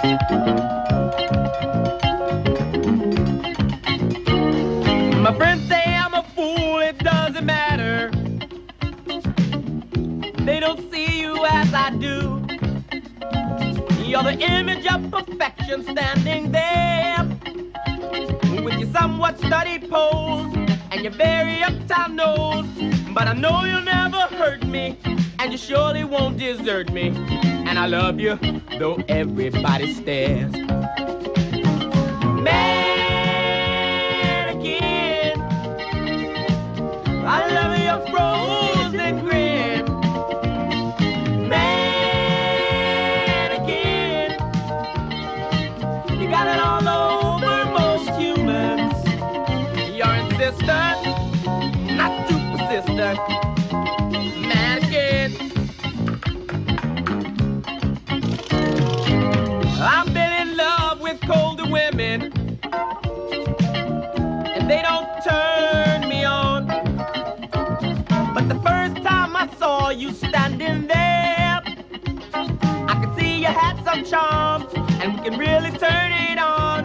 My friends say I'm a fool, it doesn't matter. They don't see you as I do. You're the image of perfection standing there with your somewhat studied pose and your very uptown nose. But I know you'll never hurt me, and you surely won't desert me. And I love you, though everybody stares. I love your frozen grin. You got it all saw you standing there, I could see you had some charm, and we can really turn it on.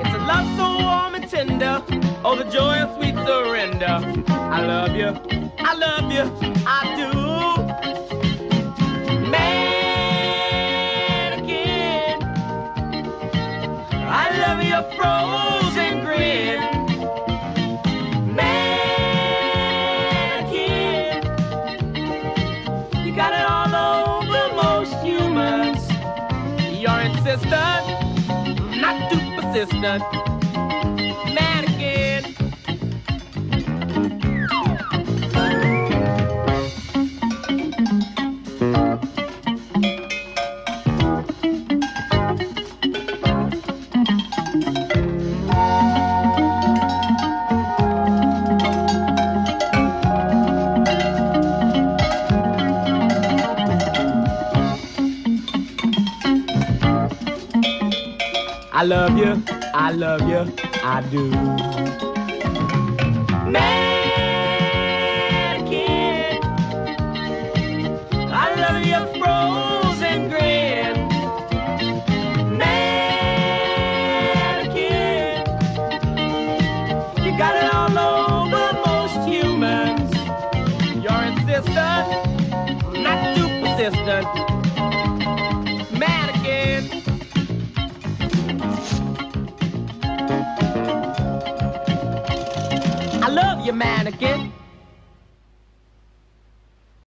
It's a love so warm and tender, oh the joy of sweet surrender. I love you, I love you, I do. Mannequin, I love your frozen grin. You're not too persistent. I love you, I love you, I do. Mannequin, love you, mannequin.